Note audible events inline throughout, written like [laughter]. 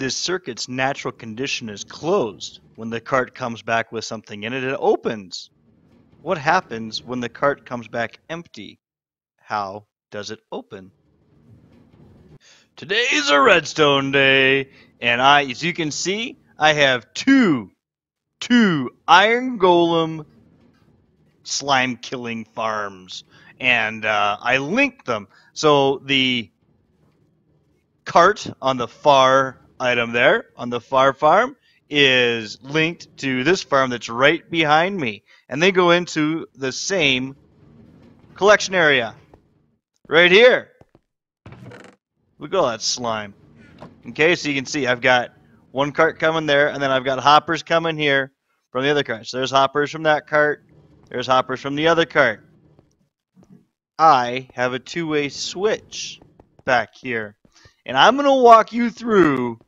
this circuit's natural condition is closed. When the cart comes back with something in it, it opens. What happens when the cart comes back empty? How does it open? Today's a redstone day, and I, as you can see, I have two, two iron golem slime killing farms, and uh, I linked them. So the cart on the far item there, on the far farm, is linked to this farm that's right behind me, and they go into the same collection area, right here. Look at all that slime. Okay, so you can see I've got one cart coming there, and then I've got hoppers coming here from the other cart. So there's hoppers from that cart. There's hoppers from the other cart. I have a two-way switch back here. And I'm going to walk you through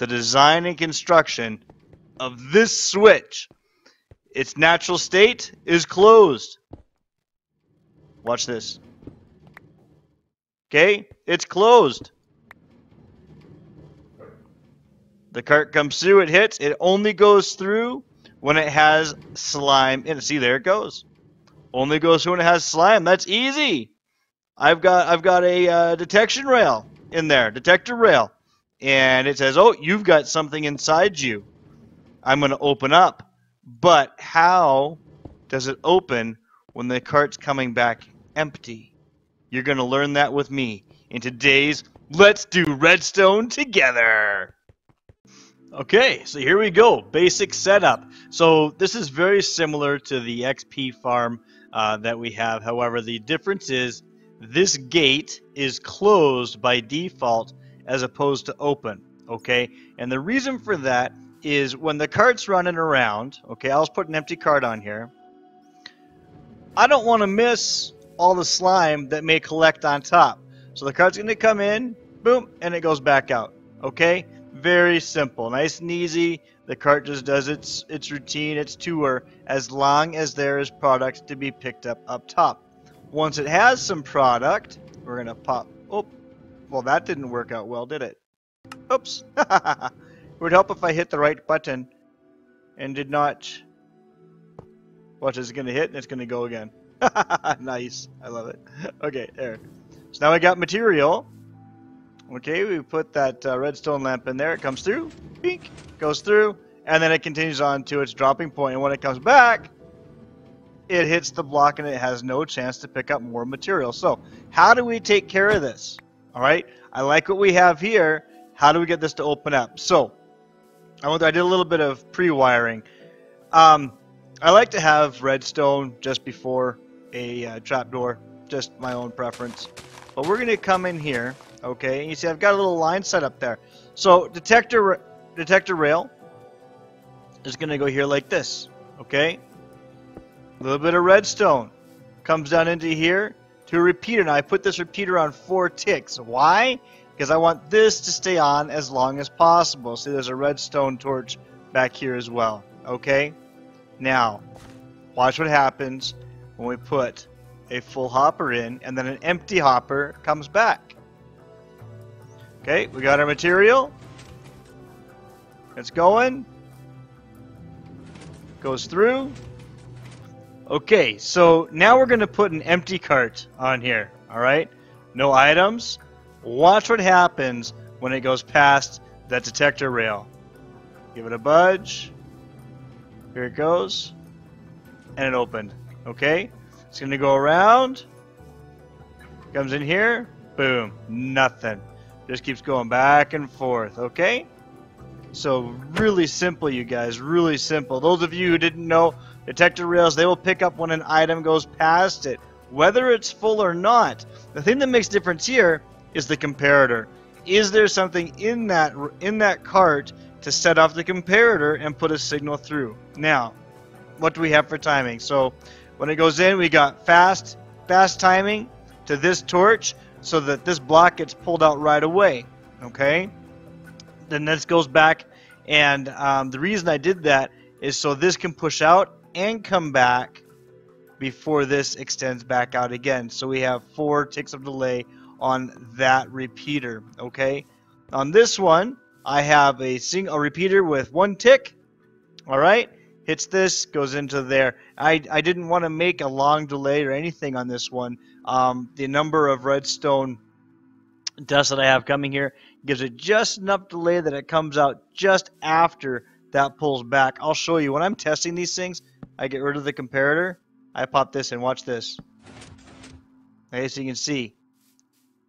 the design and construction of this switch. Its natural state is closed. Watch this. Okay, it's closed. The cart comes through, it hits, it only goes through when it has slime in it. See, there it goes. Only goes through when it has slime. That's easy. I've got I've got a uh, detection rail in there, detector rail, and it says, "Oh, you've got something inside you." I'm going to open up. But how does it open when the cart's coming back empty? You're going to learn that with me in today's Let's Do Redstone Together. Okay, so here we go. Basic setup. So this is very similar to the XP farm uh, that we have. However, the difference is this gate is closed by default as opposed to open. Okay, and the reason for that is when the cart's running around. Okay, I'll just put an empty cart on here. I don't want to miss all the slime that may collect on top. So the cart's going to come in, boom, and it goes back out. Okay? Very simple. Nice and easy. The cart just does its its routine, its tour, as long as there is product to be picked up up top. Once it has some product, we're going to pop... Oh, well, that didn't work out well, did it? Oops. [laughs] it would help if I hit the right button and did not... Watch, it's going to hit and it's going to go again. [laughs] nice. I love it. Okay, there. So now I got material. Okay, we put that uh, redstone lamp in there. It comes through. Pink. Goes through. And then it continues on to its dropping point. And when it comes back, it hits the block and it has no chance to pick up more material. So, how do we take care of this? All right. I like what we have here. How do we get this to open up? So, I, went, I did a little bit of pre-wiring. Um, I like to have redstone just before a uh, trapdoor, just my own preference. But we're going to come in here, okay? And you see I've got a little line set up there. So detector detector rail is going to go here like this, okay? A little bit of redstone comes down into here to a repeater. Now I put this repeater on four ticks. Why? Because I want this to stay on as long as possible. See, there's a redstone torch back here as well, okay? Now, watch what happens when we put a full hopper in and then an empty hopper comes back. Okay, we got our material. It's going. Goes through. Okay, so now we're going to put an empty cart on here. Alright? No items. Watch what happens when it goes past that detector rail. Give it a budge. Here it goes. And it opened. Okay? It's going to go around. Comes in here. Boom. Nothing. Just keeps going back and forth. Okay? So really simple, you guys. Really simple. Those of you who didn't know, detector rails, they will pick up when an item goes past it. Whether it's full or not. The thing that makes difference here is the comparator. Is there something in that in that cart to set off the comparator and put a signal through? Now, what do we have for timing? So when it goes in, we got fast, fast timing to this torch so that this block gets pulled out right away. Okay? Then this goes back, and um, the reason I did that is so this can push out and come back before this extends back out again. So we have four ticks of delay on that repeater. Okay? On this one, I have a sing a repeater with one tick. All right, hits this, goes into there. I, I didn't want to make a long delay or anything on this one. Um, the number of redstone dust that I have coming here gives it just enough delay that it comes out just after that pulls back. I'll show you when I'm testing these things. I get rid of the comparator. I pop this and watch this. Okay, so you can see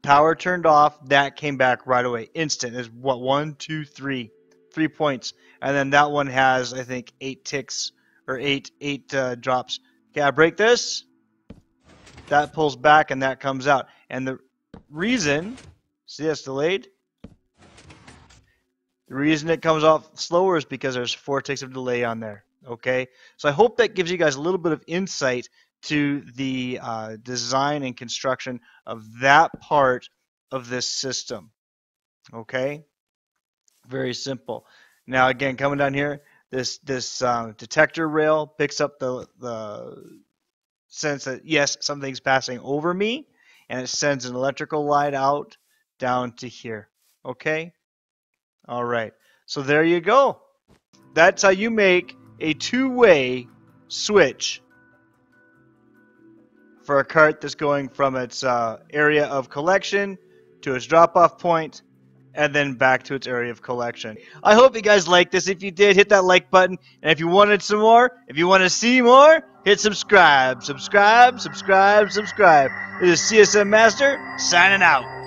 power turned off. That came back right away, instant. Is what one, two, three, three points, and then that one has I think eight ticks or eight eight uh, drops. Okay, I break this. That pulls back and that comes out. And the reason, see that's delayed. The reason it comes off slower is because there's four ticks of delay on there. Okay, so I hope that gives you guys a little bit of insight to the uh, design and construction of that part of this system. Okay, very simple. Now again, coming down here, this this uh, detector rail picks up the the sense that yes, something's passing over me, and it sends an electrical light out down to here. Okay. All right. So there you go. That's how you make a two-way switch for a cart that's going from its uh, area of collection to its drop-off point and then back to its area of collection. I hope you guys liked this. If you did, hit that like button. And if you wanted some more, if you want to see more, hit subscribe. Subscribe, subscribe, subscribe. This is CSM Master signing out.